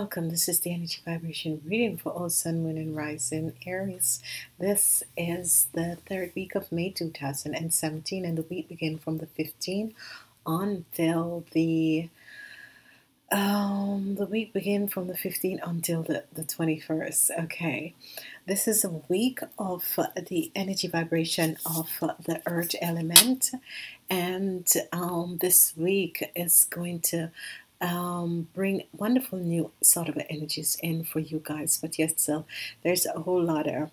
Welcome. This is the energy vibration reading for all sun, moon, and rising Aries. This is the third week of May 2017, and the week begins from the 15th until the um the week begin from the 15th until the, the 21st okay this is a week of the energy vibration of the earth element and um this week is going to um, bring wonderful new sort of energies in for you guys. But yes, so there's a whole lot of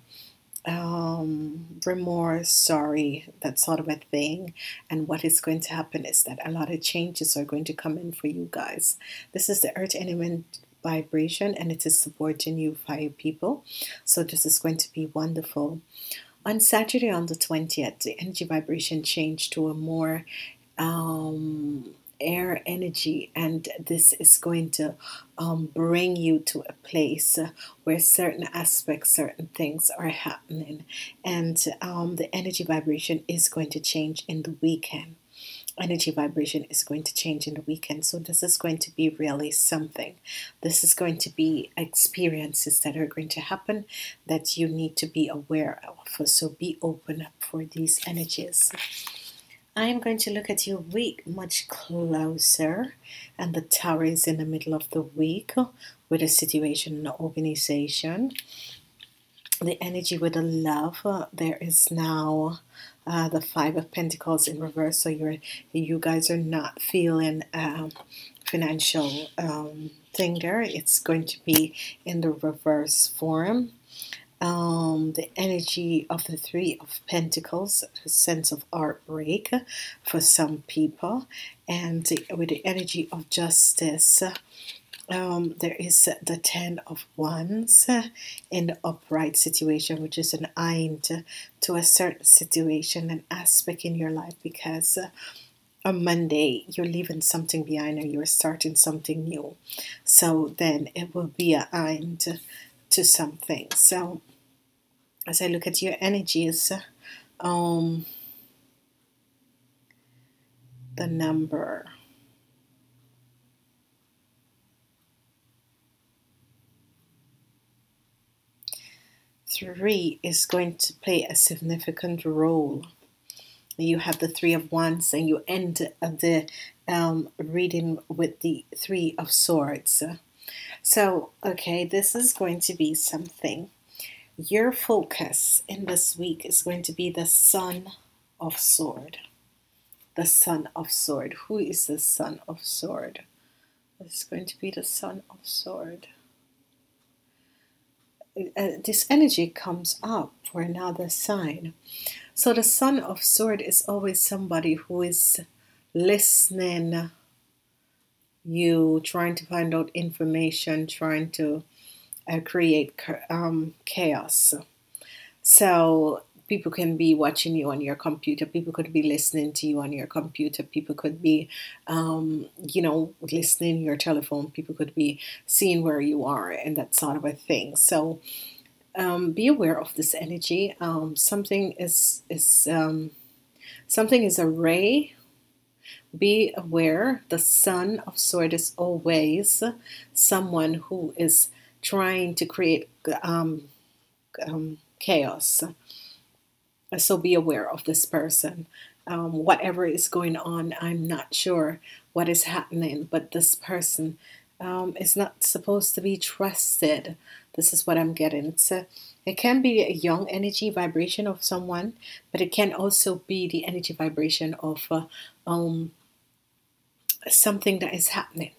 um, remorse, sorry, that sort of a thing. And what is going to happen is that a lot of changes are going to come in for you guys. This is the earth element vibration and it is supporting you fire people. So this is going to be wonderful. On Saturday on the 20th, the energy vibration changed to a more um, air energy and this is going to um, bring you to a place where certain aspects certain things are happening. And um, the energy vibration is going to change in the weekend. Energy vibration is going to change in the weekend. So this is going to be really something. This is going to be experiences that are going to happen that you need to be aware of. So be open up for these energies I am going to look at your week much closer and the tower is in the middle of the week with a situation the organization. The energy with the love uh, there is now uh, the five of Pentacles in reverse so you're you guys are not feeling um, financial um, thing there. It's going to be in the reverse form um, the energy of the Three of Pentacles, a sense of heartbreak for some people, and with the energy of justice. Um, there is the Ten of Wands in the upright situation, which is an end to a certain situation, an aspect in your life, because on Monday you're leaving something behind or you're starting something new. So then it will be an end to something. So as I look at your energies, um, the number three is going to play a significant role. You have the three of wands, and you end the um, reading with the three of swords. So, okay, this is going to be something. Your focus in this week is going to be the Son of Sword. The Son of Sword. Who is the Son of Sword? It's going to be the Son of Sword. Uh, this energy comes up for another sign. So the Son of Sword is always somebody who is listening you trying to find out information, trying to uh, create um, chaos. So people can be watching you on your computer. People could be listening to you on your computer. People could be, um, you know, listening your telephone. People could be seeing where you are and that sort of a thing. So um, be aware of this energy. Um, something is is um, something is a ray be aware the Son of Sword is always someone who is trying to create um, um, chaos. So be aware of this person. Um, whatever is going on, I'm not sure what is happening, but this person um, is not supposed to be trusted. This is what I'm getting. It's a, it can be a young energy vibration of someone, but it can also be the energy vibration of uh, um, something that is happening.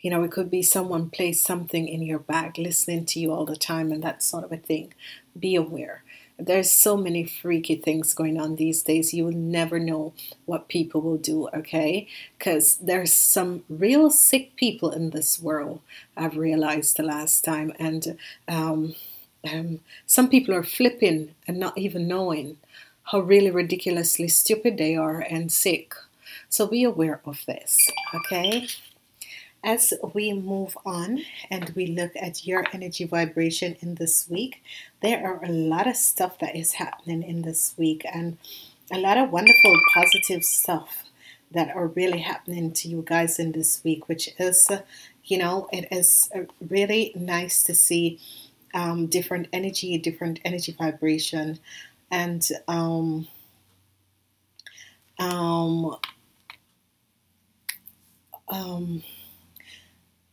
You know, it could be someone placed something in your bag, listening to you all the time, and that sort of a thing. Be aware. There's so many freaky things going on these days. You will never know what people will do, okay? Because there's some real sick people in this world, I've realized the last time. And um, um, some people are flipping and not even knowing how really ridiculously stupid they are and sick. So be aware of this, okay? As we move on and we look at your energy vibration in this week, there are a lot of stuff that is happening in this week and a lot of wonderful positive stuff that are really happening to you guys in this week, which is, you know, it is really nice to see um, different energy, different energy vibration, and um, um, um,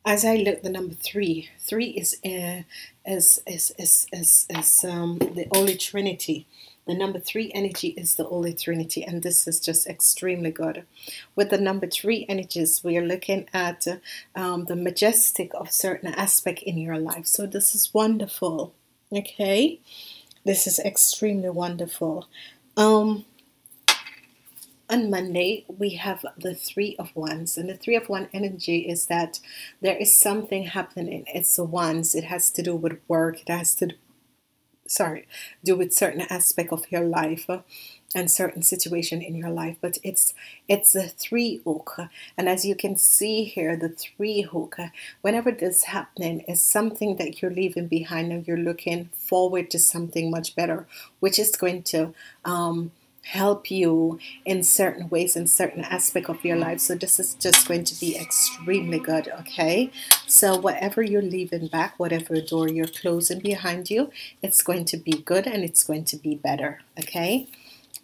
as I look the number three, three is uh, is is is is, is um, the Holy Trinity. The number three energy is the Holy Trinity, and this is just extremely good. With the number three energies, we are looking at um, the majestic of certain aspect in your life. So this is wonderful. Okay, this is extremely wonderful. Um, on Monday, we have the Three of Wands. And the Three of Wands energy is that there is something happening. It's the Wands. It has to do with work. It has to, sorry, do with certain aspect of your life uh, and certain situation in your life. But it's it's the three hook. And as you can see here, the three hook, uh, whenever this happening, is something that you're leaving behind and you're looking forward to something much better, which is going to um, help you in certain ways in certain aspect of your life. So this is just going to be extremely good okay? So whatever you're leaving back whatever door you're closing behind you it's going to be good and it's going to be better okay?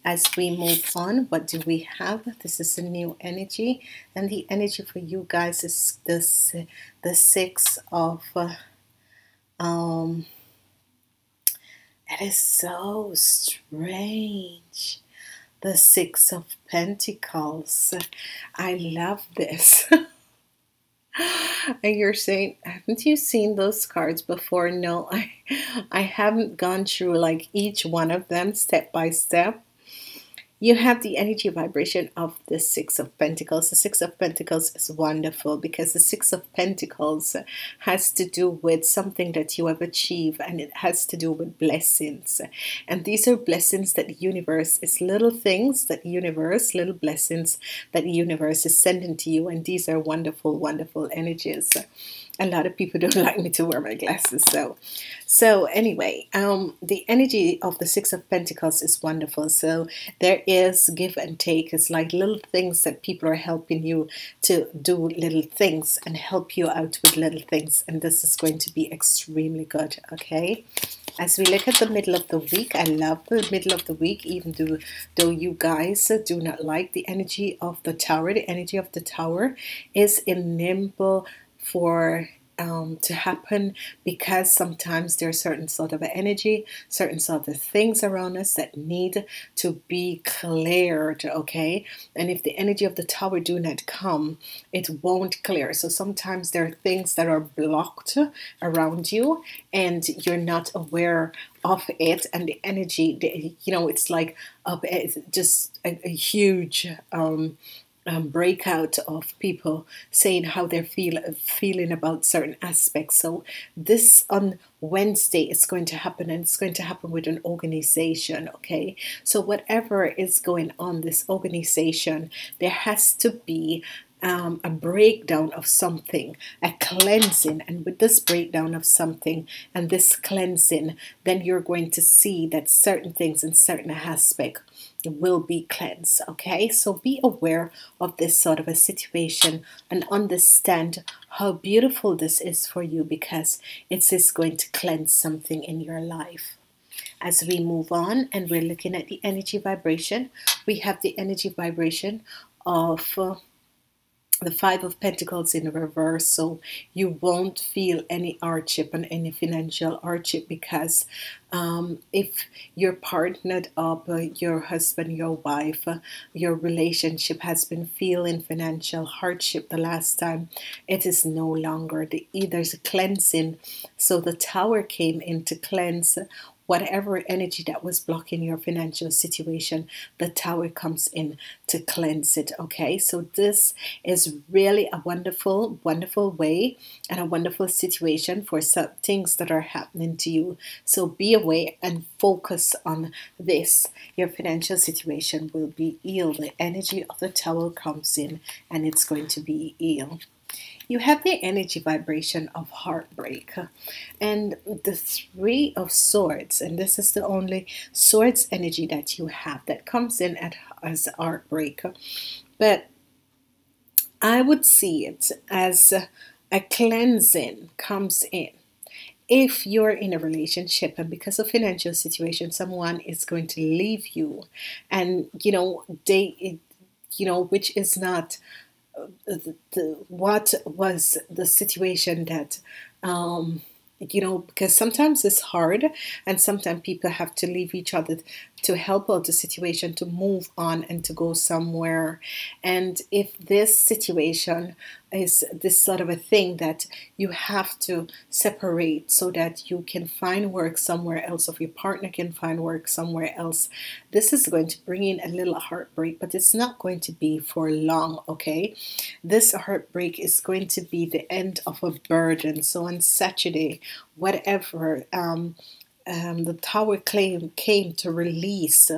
As we move on what do we have? This is a new energy. And the energy for you guys is this the six of uh, um it is so strange the Six of Pentacles. I love this. and you're saying, haven't you seen those cards before? No, I, I haven't gone through like each one of them step by step you have the energy vibration of the Six of Pentacles. The Six of Pentacles is wonderful because the Six of Pentacles has to do with something that you have achieved and it has to do with blessings. And these are blessings that the universe is little things that universe, little blessings that the universe is sending to you. And these are wonderful, wonderful energies a lot of people don't like me to wear my glasses so so anyway um the energy of the six of pentacles is wonderful so there is give and take. It's like little things that people are helping you to do little things and help you out with little things. And this is going to be extremely good okay? As we look at the middle of the week I love the middle of the week. Even though though you guys do not like the energy of the tower the energy of the tower is in nimble for um, to happen because sometimes there's certain sort of energy, certain sort of things around us that need to be cleared, okay? And if the energy of the tower do not come, it won't clear. So sometimes there are things that are blocked around you and you're not aware of it and the energy, you know, it's like it's just a, a huge um, um, breakout of people saying how they're feel, feeling about certain aspects. So this on Wednesday is going to happen and it's going to happen with an organization. Okay. So whatever is going on this organization, there has to be um, a breakdown of something, a cleansing. And with this breakdown of something and this cleansing, then you're going to see that certain things in certain aspect will be cleansed. Okay, so be aware of this sort of a situation and understand how beautiful this is for you because it is just going to cleanse something in your life. As we move on and we're looking at the energy vibration, we have the energy vibration of uh, the five of pentacles in reverse so you won't feel any hardship and any financial hardship because um, if you're partnered up uh, your husband your wife uh, your relationship has been feeling financial hardship the last time it is no longer the there's a cleansing. So the tower came in to cleanse whatever energy that was blocking your financial situation, the tower comes in to cleanse it. Okay, so this is really a wonderful, wonderful way and a wonderful situation for some things that are happening to you. So be aware and focus on this. Your financial situation will be healed. The energy of the tower comes in and it's going to be healed you have the energy vibration of heartbreak. And the three of swords and this is the only swords energy that you have that comes in at, as heartbreak. But I would see it as a cleansing comes in. If you're in a relationship and because of financial situation, someone is going to leave you, and you know they, you know, which is not the, the what was the situation that um, you know, because sometimes it's hard and sometimes people have to leave each other to help out the situation to move on and to go somewhere. And if this situation is this sort of a thing that you have to separate so that you can find work somewhere else, or your partner can find work somewhere else, this is going to bring in a little heartbreak, but it's not going to be for long, okay? This heartbreak is going to be the end of a burden. So on Saturday, whatever, um, um, the tower claim came to release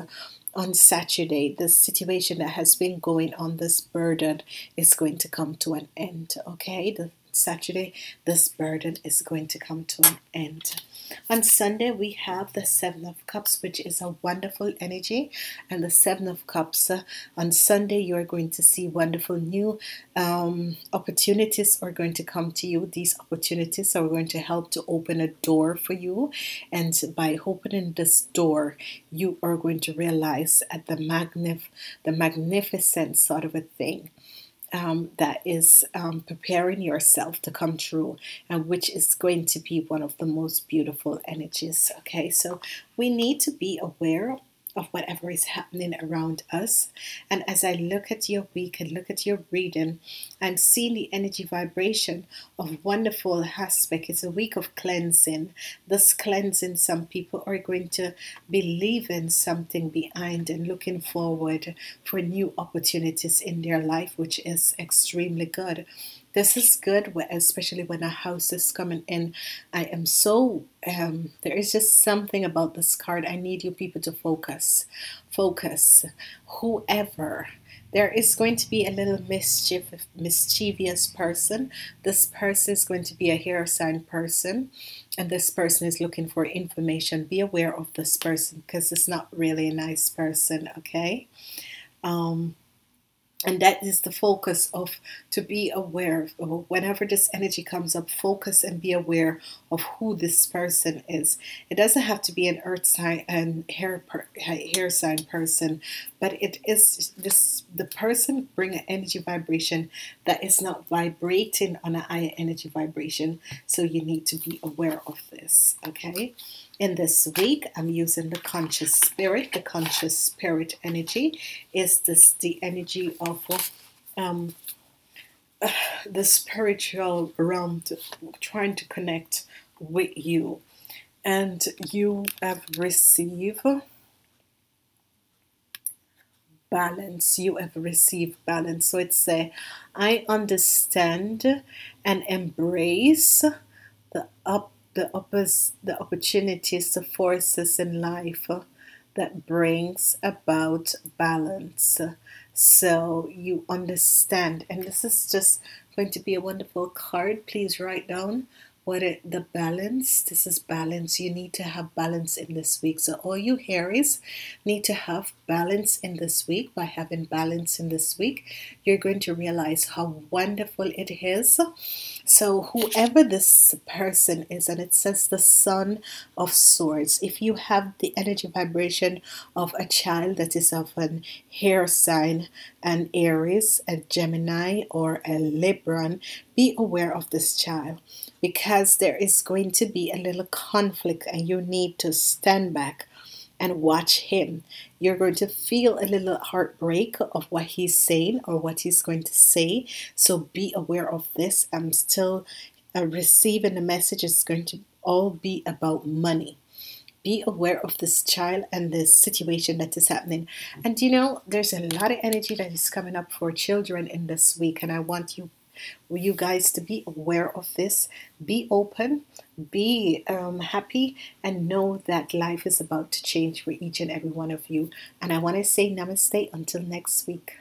on Saturday, the situation that has been going on, this burden is going to come to an end. Okay, the Saturday, this burden is going to come to an end. On Sunday, we have the Seven of Cups, which is a wonderful energy. And the Seven of Cups, uh, on Sunday, you are going to see wonderful new um, opportunities are going to come to you. These opportunities are going to help to open a door for you. And by opening this door, you are going to realize at the magnif- the magnificent sort of a thing um, that is um, preparing yourself to come true and which is going to be one of the most beautiful energies okay? So we need to be aware of whatever is happening around us. And as I look at your week and look at your reading, I'm seeing the energy vibration of wonderful aspect. It's a week of cleansing. This cleansing, some people are going to be leaving something behind and looking forward for new opportunities in their life, which is extremely good. This is good, especially when a house is coming in. I am so, um, there is just something about this card. I need you people to focus. Focus. Whoever there is going to be a little mischief, mischievous person. This person is going to be a air sign person, and this person is looking for information. Be aware of this person because it's not really a nice person, okay? Um, and that is the focus of to be aware of whenever this energy comes up focus and be aware of who this person is. It doesn't have to be an earth sign and hair hair sign person but it is this the person bring an energy vibration that is not vibrating on a higher energy vibration. So you need to be aware of this okay in this week, I'm using the conscious spirit. The conscious spirit energy is this the energy of um, the spiritual realm to, trying to connect with you. And you have received balance. You have received balance. So it's a I understand and embrace the up the oppos- the opportunities, the forces in life uh, that brings about balance. So you understand, and this is just going to be a wonderful card. Please write down what it, the balance this is balance you need to have balance in this week. So all you Aries need to have balance in this week. By having balance in this week you're going to realize how wonderful it is. So whoever this person is and it says the son of swords if you have the energy vibration of a child that is of an hair sign an Aries a Gemini or a Libran be aware of this child because there is going to be a little conflict and you need to stand back and watch him. You're going to feel a little heartbreak of what he's saying or what he's going to say. So be aware of this. I'm still uh, receiving the message. It's going to all be about money. Be aware of this child and this situation that is happening. And you know, there's a lot of energy that is coming up for children in this week, and I want you you guys to be aware of this. Be open be um, happy and know that life is about to change for each and every one of you. And i want to say namaste until next week